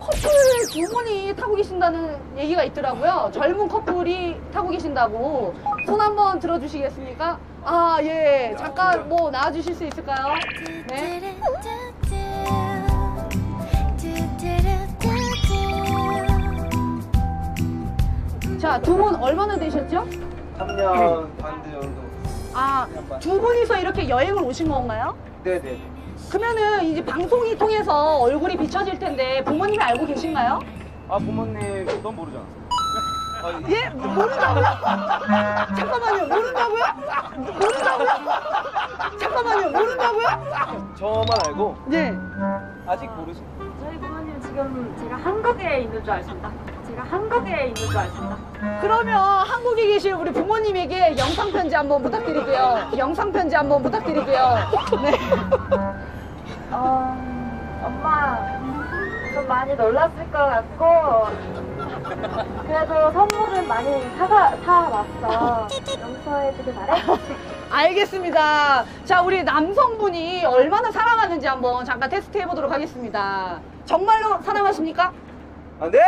커플 두 분이 타고 계신다는 얘기가 있더라고요. 젊은 커플이 타고 계신다고. 손 한번 들어주시겠습니까? 아, 예. 잠깐 뭐 나와주실 수 있을까요? 네. 자, 두 분 얼마나 되셨죠? 3년 반 정도. 아, 두 분이서 이렇게 여행을 오신 건가요? 네네. 그러면은 이제 방송이 통해서 얼굴이 비춰질 텐데 부모님이 알고 계신가요? 아 부모님 넌 모르잖아. 아, 예? 모른다고요? 잠깐만요, 모른다고요? 모른다고요? 잠깐만요, 모른다고요? 저만 알고 네. 아직 모르시. 저희 부모님 지금 제가 한국에 있는 줄 아십니다. 제가 한국에 있는 줄 아십니다. 그러면 한국에 계신 우리 부모님에게 영상 편지 한번 부탁드릴게요. 영상 편지 한번 부탁드릴게요. 네. 어, 엄마 좀 많이 놀랐을 것 같고 그래도 선물은 많이 사가 사왔어. 용서해주길 바래. 알겠습니다. 자, 우리 남성분이 얼마나 사랑하는지 한번 잠깐 테스트 해보도록 하겠습니다. 정말로 사랑하십니까? 아 네.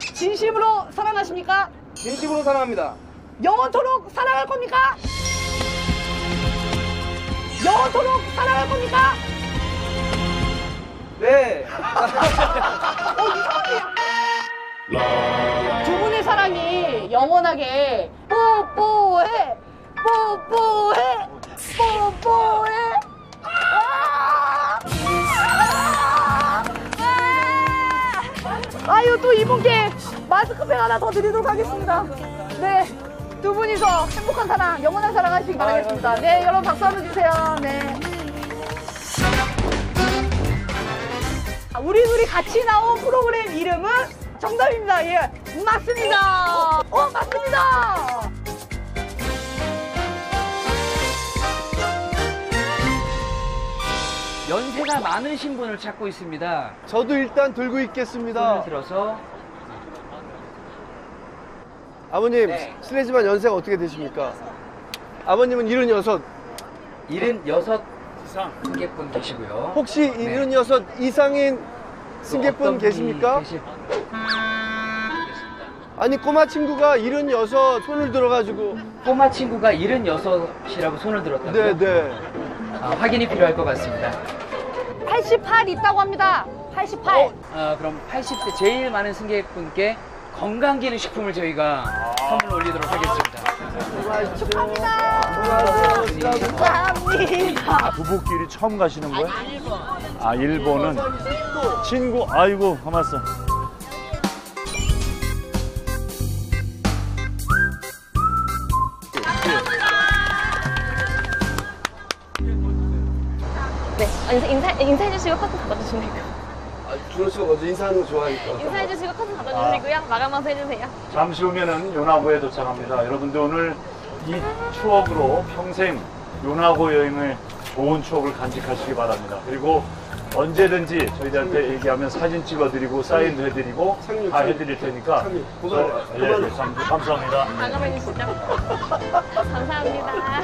진심으로 사랑하십니까? 진심으로 사랑합니다. 영원토록 사랑할 겁니까? 영원토록 사랑할 겁니까? 네. 두 분의 사랑이 영원하게 뽀뽀해 뽀뽀해 뽀뽀해 아! 아! 아! 아유 또 이분께 마스크팩 하나 더 드리도록 하겠습니다 네두 분이서 행복한 사랑 영원한 사랑 하시기 바라겠습니다 네 여러분 박수 한번 주세요 네 우리 둘이 같이 나온 프로그램 이름은 정답입니다. 예, 맞습니다. 어, 맞습니다. 연세가 많으신 분을 찾고 있습니다. 저도 일단 들고 손을 있겠습니다. 들어서 아버님 네. 실례지만 연세가 어떻게 되십니까? 아버님은 76. 76 승객분 계시고요. 혹시 네. 76 이상인 또 승객분 계십니까? 계실- 아니 꼬마 친구가 76 손을 들어가지고 꼬마 친구가 76이라고 손을 들었다고요? 네네. 아, 확인이 필요할 것 같습니다. 88 있다고 합니다. 88. 아, 그럼 80대 제일 많은 승객분께 건강기능식품을 저희가 선물 올리도록 하겠습니다. 축하합니다. 감사합니 다. 부부끼리 처음 가시는 거예요? 아, 일본은 친구, 아이고, 가만있어. 네, 아, 인사, 인사, 인사해주시고 커튼 닫아주시면 되고요. 아, 준호 씨가 먼저 인사하는 거 좋아하니까. 인사해주시고 커튼 닫아주시고요. 마감 방송 해주세요. 잠시 후면은 요나고에 도착합니다. 여러분들 오늘 이 추억으로 평생 요나고 여행을 좋은 추억을 간직하시기 바랍니다. 그리고 언제든지 저희들한테 얘기하면 사진 찍어드리고 사인도 해드리고 다. 해드릴 테니까. 저- 예, 예. 감- 감사합니다. 마감해주시죠. 감사합니다.